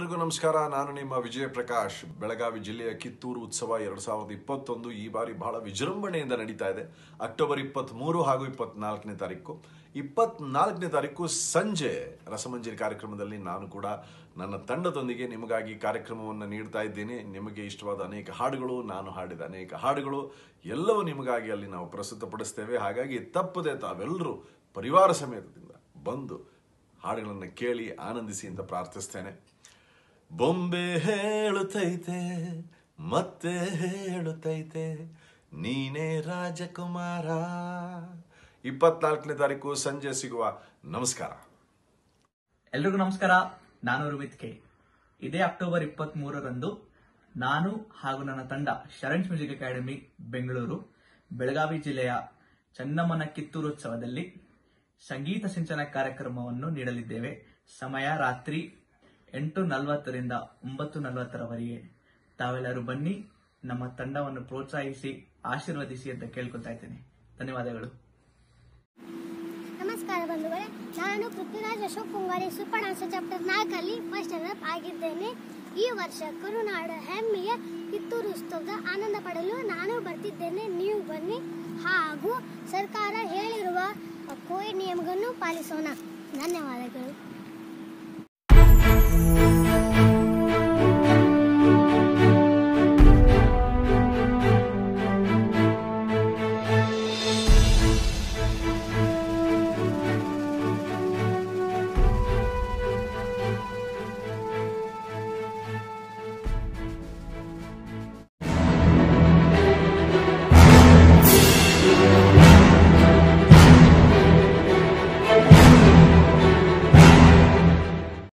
ಎಲ್ರಿಗೂ ನಮಸ್ಕಾರ. ನಾನು ನಿಮ್ಮ ವಿಜಯ ಪ್ರಕಾಶ್ ಬೆಳಗಾವಿ ಜಿಲ್ಲೆಯ ಕಿತ್ತೂರು ಉತ್ಸವ ಎರಡ್ ಸಾವಿರದ ಇಪ್ಪತ್ತೊಂದು ಈ ಬಾರಿ ಬಹಳ ವಿಜೃಂಭಣೆಯಿಂದ ನಡೀತಾ ಇದೆ. ಅಕ್ಟೋಬರ್ ಇಪ್ಪತ್ತ್ಮೂರು ಹಾಗೂ ಇಪ್ಪತ್ನಾಲ್ಕನೇ ತಾರೀಕು. ಇಪ್ಪತ್ನಾಲ್ಕನೇ ತಾರೀಕು ಸಂಜೆ ರಸಮಂಜರಿ ಕಾರ್ಯಕ್ರಮದಲ್ಲಿ ನಾನು ಕೂಡ ನನ್ನ ತಂಡದೊಂದಿಗೆ ನಿಮಗಾಗಿ ಕಾರ್ಯಕ್ರಮವನ್ನು ನೀಡ್ತಾ ಇದ್ದೇನೆ. ನಿಮಗೆ ಇಷ್ಟವಾದ ಅನೇಕ ಹಾಡುಗಳು, ನಾನು ಹಾಡಿದ ಅನೇಕ ಹಾಡುಗಳು ಎಲ್ಲವೂ ನಿಮಗಾಗಿ ಅಲ್ಲಿ ನಾವು ಪ್ರಸ್ತುತಪಡಿಸ್ತೇವೆ. ಹಾಗಾಗಿ ತಪ್ಪದೆ ತಾವೆಲ್ಲರೂ ಪರಿವಾರ ಸಮೇತದಿಂದ ಬಂದು ಹಾಡುಗಳನ್ನು ಕೇಳಿ ಆನಂದಿಸಿ ಅಂತ ಪ್ರಾರ್ಥಿಸ್ತೇನೆ. ಬೊಂಬೆ ಹೇಳುತ್ತೈತೆ ಮತ್ತೆ ಹೇಳುತ್ತೈತೆ ನೀನೇ ರಾಜಕುಮಾರ. ಇಪ್ಪತ್ನಾಲ್ಕನೇ ತಾರೀಕು ಸಂಜೆ ಸಿಗುವ. ನಮಸ್ಕಾರ. ಎಲ್ರಿಗೂ ನಮಸ್ಕಾರ. ನಾನು ರುಮಿತ್ ಕೆ. ಇದೇ ಅಕ್ಟೋಬರ್ ಇಪ್ಪತ್ತ್ ಮೂರರಂದು ನಾನು ಹಾಗೂ ನನ್ನ ತಂಡ ಶರಣ್ ಮ್ಯೂಸಿಕ್ ಅಕಾಡೆಮಿ, ಬೆಂಗಳೂರು, ಬೆಳಗಾವಿ ಜಿಲ್ಲೆಯ ಚನ್ನಮ್ಮನ ಕಿತ್ತೂರೋತ್ಸವದಲ್ಲಿ ಸಂಗೀತ ಸಿಂಚನ ಕಾರ್ಯಕ್ರಮವನ್ನು ನೀಡಲಿದ್ದೇವೆ. ಸಮಯ ರಾತ್ರಿ ಎಂಟು ನಲವತ್ತರಿಂದ ಒಂಬತ್ತು ನಲವತ್ತರವರೆಗೆ ತಾವೆಲ್ಲರೂ ಬನ್ನಿ, ನಮ್ಮ ತಂಡವನ್ನು ಪ್ರೋತ್ಸಾಹಿಸಿ, ಆಶೀರ್ವದಿಸಿ ಅಂತ ಕೇಳ್ಕೊತಾ ಇದ್ದೇನೆ. ಧನ್ಯವಾದಗಳು. ನಮಸ್ಕಾರ ಬಂಧುಗಳೇ, ನಾನು Prithviraj Ashok Kungari, super dancer chapter ನಾಲ್ಕಲ್ಲಿ first up ಆಗಿದ್ದೇನೆ. ಈ ವರ್ಷ ಕರುನಾಡ ಹೆಮ್ಮೆಯ ಕಿತ್ತೂರು ಉತ್ಸವದ ಆನಂದ ಪಡಲು ನಾನು ಬರ್ತಿದ್ದೇನೆ. ನೀವು ಬನ್ನಿ, ಹಾಗೂ ಸರ್ಕಾರ ಹೇಳಿರುವ ಕೋವಿಡ್ ನಿಯಮಗಳನ್ನು ಪಾಲಿಸೋಣ. ಧನ್ಯವಾದಗಳು.